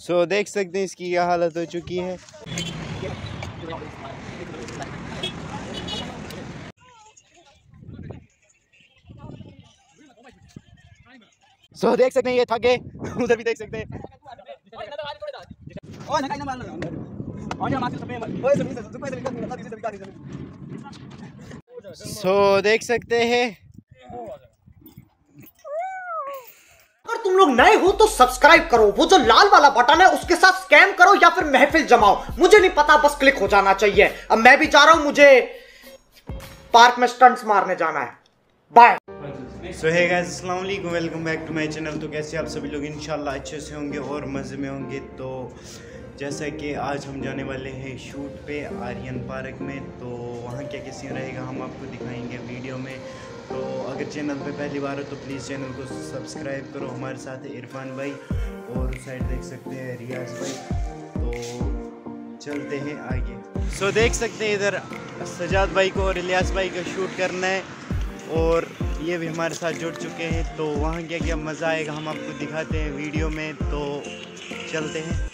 सो so, देख सकते हैं इसकी क्या हालत हो चुकी है। सो so, देख सकते हैं ये थके उधर भी देख सकते हैं। सो so, देख सकते हैं। तुम लोग नए हो तो सब्सक्राइब करो। वो जो लाल वाला बटन है, उसके साथ स्कैम करो या फिर महफिल जमाओ। मुझे नहीं पता, बस क्लिक हो जाना चाहिए। अब मैं भी जा रहा हूँ, मुझे पार्क में स्टंट्स मारने जाना है। बाय सो है गाइस अस्सलाम वालेकुम welcome back to my channel तो कैसे आप सभी लोग, इंशाल्लाह अच्छे से होंगे और मज़े में होंगे। तो जैसा कि आज हम जाने वाले हैं शूट पे आर्यन पार्क में। तो वहाँ क्या क्या सीन रहेगा, हम आपको दिखाएँगे वीडियो में। तो अगर चैनल पे पहली बार हो तो प्लीज़ चैनल को सब्सक्राइब करो हमारे साथ इरफान भाई और साइड देख सकते हैं रियाज भाई। तो चलते हैं आगे। सो so, देख सकते हैं इधर सजाद भाई को और इलियास भाई का शूट करना है और ये भी हमारे साथ जुड़ चुके हैं। तो वहाँ क्या क्या मज़ा आएगा हम आपको दिखाते हैं वीडियो में। तो चलते हैं।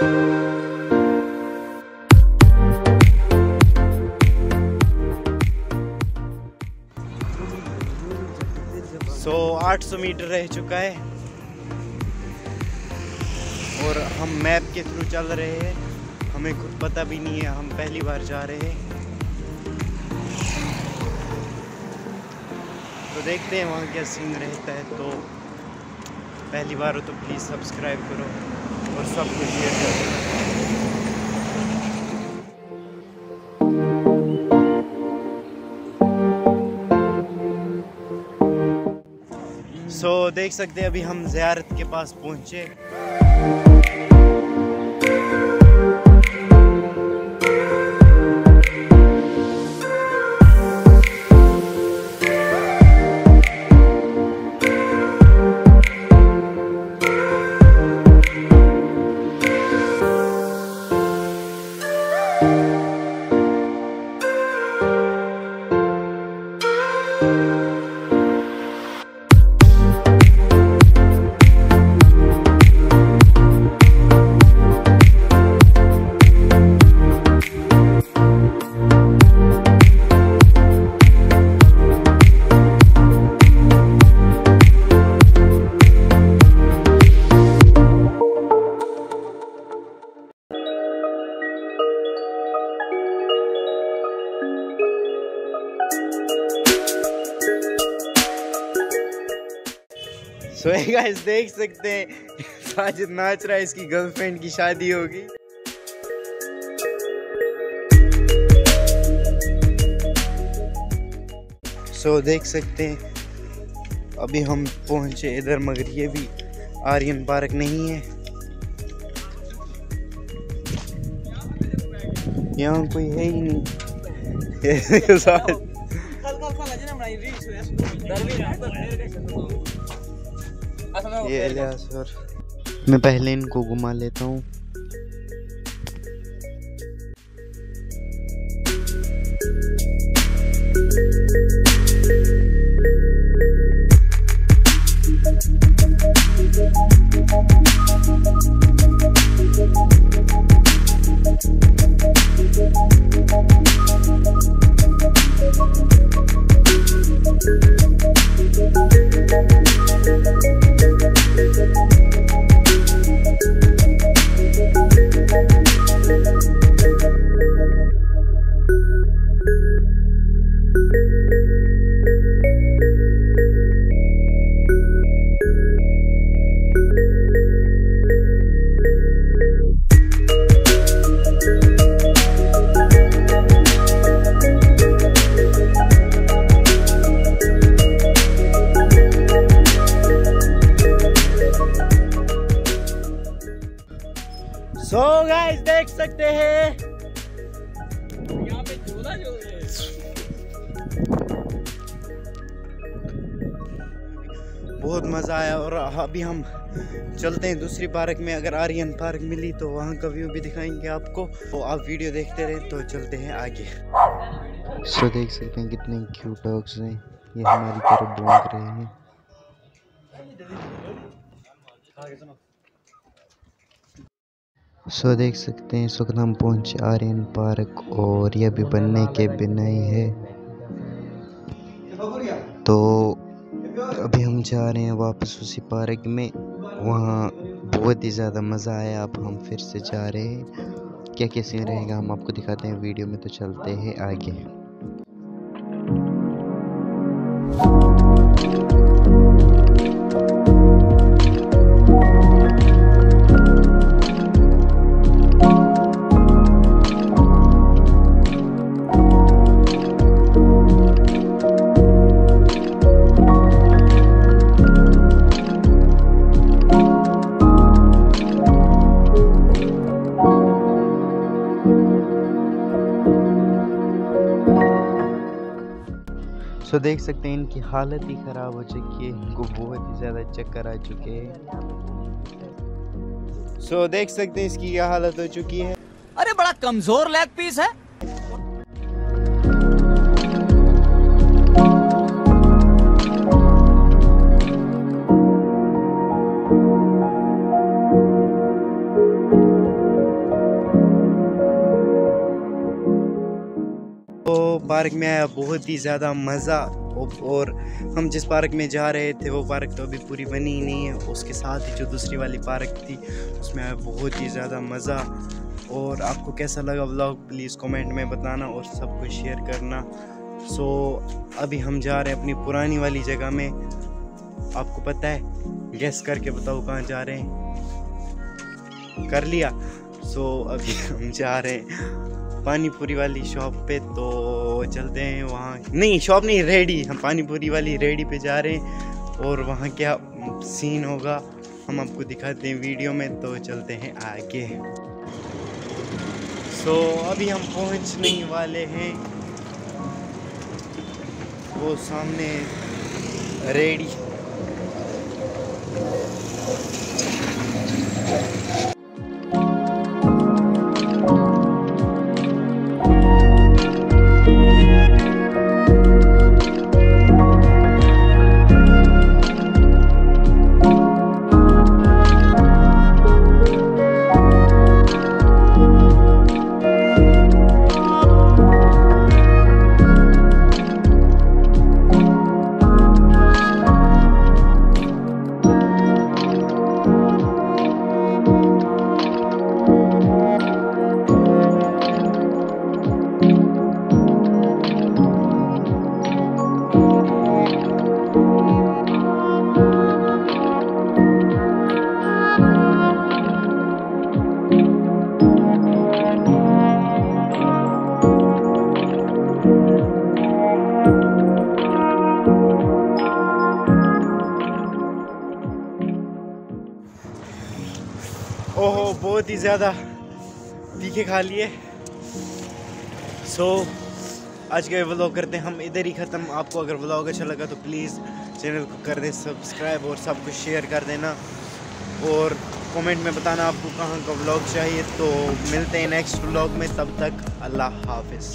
सो so, 800 मीटर रह चुका है। और हम मैप के थ्रू चल रहे हैं। हमें खुद पता भी नहीं है हम पहली बार जा रहे हैं। तो देखते हैं वहाँ क्या सीन रहता है। तो पहली बार हो तो प्लीज़ सब्सक्राइब करो। और सबको शेयर है। सो so, देख सकते हैं अभी हम जियारत के पास पहुँचे। Música सो गाइस देख सकते हैं साजिद नाच रहा है इसकी गर्लफ्रेंड की शादी होगी सो so, देख सकते हैं अभी हम पहुँचे इधर मगर ये भी आर्यन पार्क नहीं है यहाँ कोई है ही नहीं ये मैं पहले इनको घुमा लेता हूँ। बहुत मज़ा आया और अभी हम चलते हैं दूसरी पार्क में। अगर आर्यन पार्क मिली तो वहाँ का व्यू भी दिखाएँगे आपको। तो आप वीडियो देखते रहे तो चलते हैं आगे। सो देख सकते हैं कितने क्यूट डॉग्स हैं। ये हमारी तरफ़ भौंक रहे हैं। सो देख सकते हैं इस वक्त आर्यन पार्क और यह भी बनने के बिना ही है। तो अभी हम जा रहे हैं वापस उसी पार्क में। वहाँ बहुत ही ज़्यादा मज़ा आया। अब हम फिर से जा रहे हैं। क्या क्या सीन रहेगा हम आपको दिखाते हैं। वीडियो में तो चलते हैं। आगे। सो देख सकते हैं इनकी हालत ही ख़राब हो चुकी है। इनको बहुत ही ज़्यादा चक्कर आ चुके हैं। सो देख सकते हैं इसकी क्या हालत हो चुकी है। अरे, बड़ा कमज़ोर लेग पीस है। पार्क में आया, बहुत ही ज़्यादा मज़ा और हम जिस पार्क में जा रहे थे, वो पार्क तो अभी पूरी बनी ही नहीं है, उसके साथ ही जो दूसरी वाली पार्क थी, उसमें आया बहुत ही ज़्यादा मज़ा। और आपको कैसा लगा व्लॉग प्लीज़ कमेंट में बताना और सबको शेयर करना। सो अभी हम जा रहे हैं अपनी पुरानी वाली जगह में। आपको पता है गैस करके बताओ कहाँ जा रहे हैं। कर लिया। सो अभी हम जा रहे हैं पानी पूरी वाली शॉप पे तो चलते हैं वहाँ। नहीं शॉप नहीं रेडी हम पानी पूरी वाली रेडी पे जा रहे हैं और वहाँ क्या सीन होगा हम आपको दिखाते हैं वीडियो में तो चलते हैं आगे। सो so, अभी हम पहुँचने वाले हैं। वो सामने रेडी ओहो बहुत ही ज़्यादा तीखे खा लिए। सो so, आज का व्लॉग करते हैं हम इधर ही ख़त्म। आपको अगर व्लॉग अच्छा लगा तो प्लीज़ चैनल को कर दें सब्सक्राइब और सब कुछ शेयर कर देना। और कमेंट में बताना आपको कहाँ का व्लॉग चाहिए। तो मिलते हैं नेक्स्ट व्लॉग में तब तक अल्लाह हाफिज़।